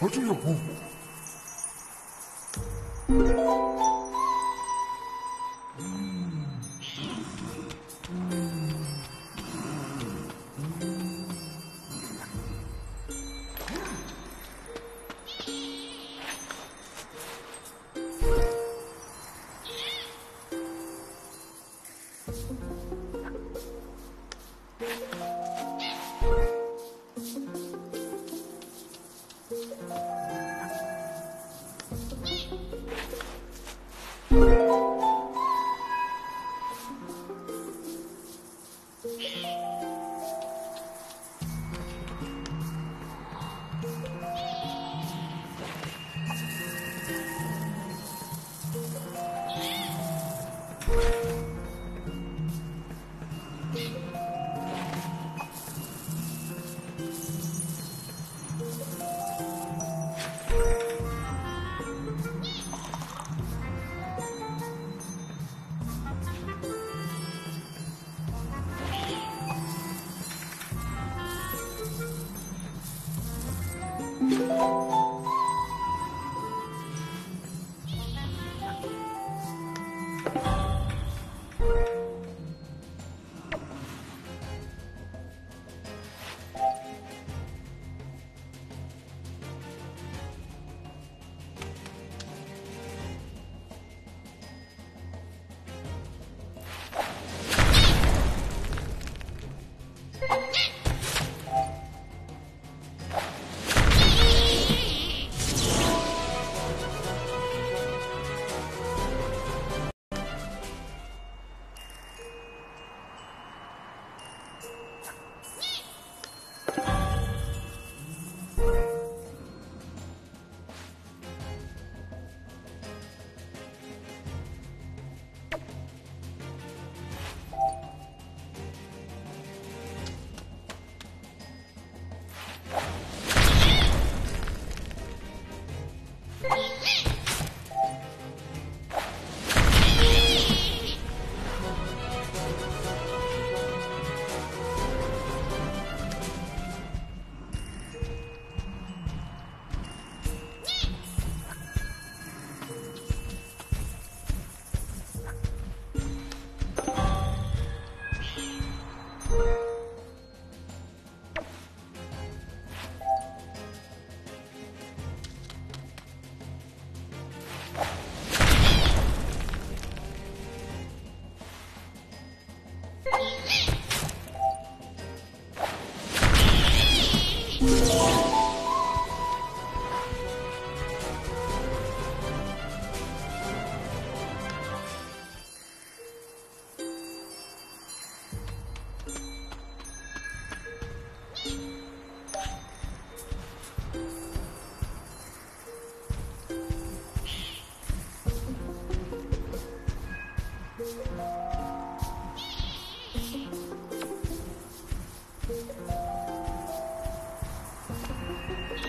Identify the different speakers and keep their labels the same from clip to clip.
Speaker 1: 好重要。Thank you. Thank you.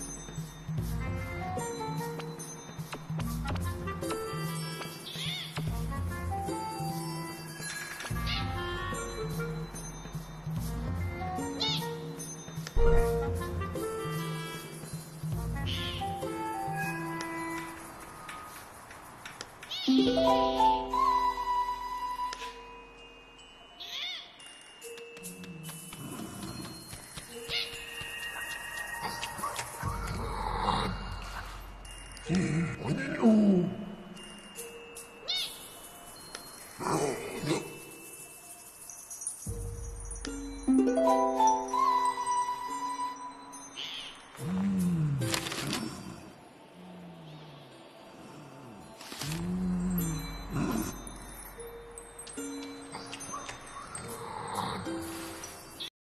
Speaker 1: お